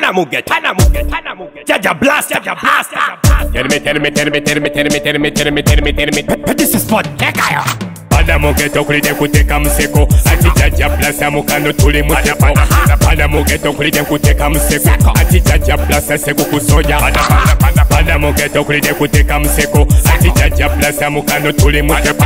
Tanamuge, Tanamuge, Tanamuge, Jaja Blast, Jaja Blast, Tell me, tell me, tell me, tell me, tell me, tell me, tell me, tell me, tell me, this is for Tekaya. Panamuge tokulide kuteka mseko ati jaja plasa mukano tuli muteko Panamuge tokulide kuteka mseko ati jaja blast seko kusoya Panamuge tokulide kuteka mseko ati jaja plasa mukano tuli muteko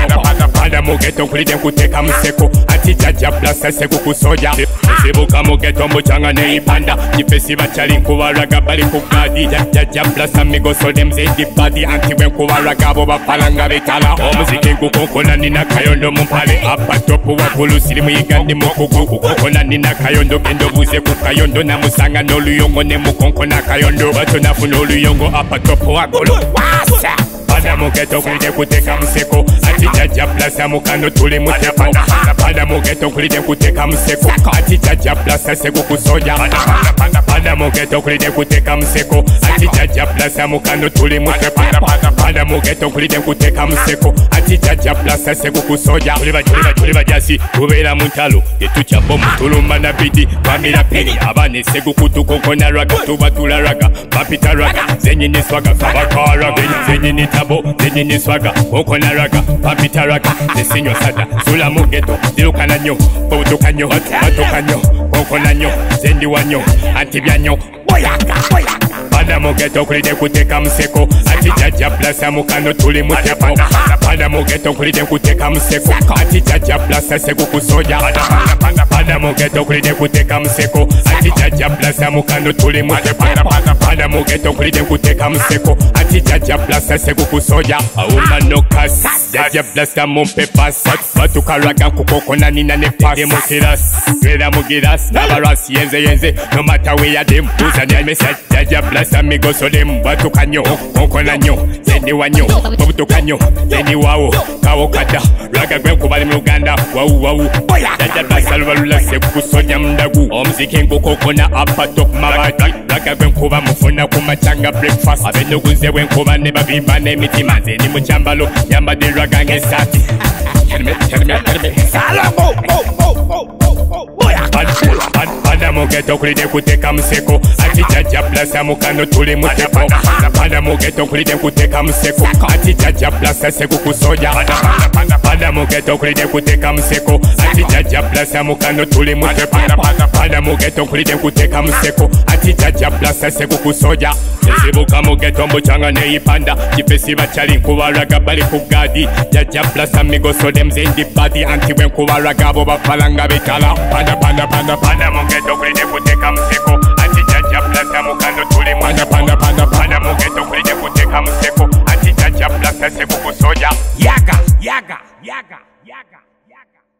Panamuge tokulide kuteka mseko ati jaja blast seko kusoya sibuka mu geto mucanga neipanda gifesi bakyali nkubalaga bali ku gadi jajja blasa migoso nemzedi badi anti bwe nkubalaga abo bapalanga bekala omuziki nkukokola nina kayondo mumpale apatopu waggulu siri muyigandi mukugu kukokola nina kayondo genda obuuze ku kayondo namusanga n'oluyongo ne mukonkona kayondo batonafuna oluyongo apatopu waggulu wasi pada mugeto kulide kuteka mseko atijaja plasa mukano tuli mseko pada mugeto kulide kuteka mseko atijaja plasa seko kusoja pada pada pada mugeto kulide kuteka mseko atijaja plasa mukano tuli mutepaapana mugeto kulide kuteka mseko atijaja plasa sekukusoja ulivajasi kubera muntalo getucapo mutuluma na bidi kwamira peni abane sekukutukokonalwaga tubatularaga papitalwaga zenyiniswaga sabakaalwaga zenyini tabo zenyiniswaga kokonalwaga papitalwaga zesinywa sada zula mugeto zilukananyo outukanyo atukanyo okola nyo sendiwa nyo ati bya nyo bana mugeto kulide kuteka museko ati jaja plasa mukano tuli mutepo bana mugeto kulide kuteka museko ati jaja plasa seku kusoja bana mugeto kulide kuteka museko ati jaja plasa mukano tuli mutepo bana mugeto kulide kuteka museko ati jaja basase kukusoya auma nokas jajja ni mumpe pas batukalaga nkukokona nina ne pasemukiras twera mugiras nabalwasi yenze yenze nomata weyadde mbuuza nemesaj ya blasa migoso de mbatu kanyo okola nyo zedi wanyo obutuka nyo zedi wawo kawo kata lwaga gwe kubali mu uganda wawu wawu jaja blasa lubalula sekukusonya mundagu omuziki nkukokona apato kumabati lwaga gwe nkuba mufuna kumatanga breakfast abenuguze bwe nkuba ne babimba n'emitima nze ndi mu kyambalo nyambadde lwaga ng'esaati salongo mugeto kulide kuteka museko atijaja plasa mukano tuli museko anapanda mugeto kulide kuteka museko atijaja plasa seku kusoja anapanda mugeto kulide kuteka museko atijaja plasa mukano tuli museko anapanda mugeto kulide kuteka museko atijaja plasa seku kusoja ezibuka mugeto mbuchanga neipanda jipesi bachali nkubaraga bali kugadi jaja plasa migoso demzendi badi anti bwenkubaraga bo bapalanga bitala panda panda panda panda mugeto kwede kuteka mseko atijaja plasa mukando tuli mwana panda panda panda mugeto kwede kuteka mseko atijaja plasa seko kusoja yaga yaga yaga yaga yaga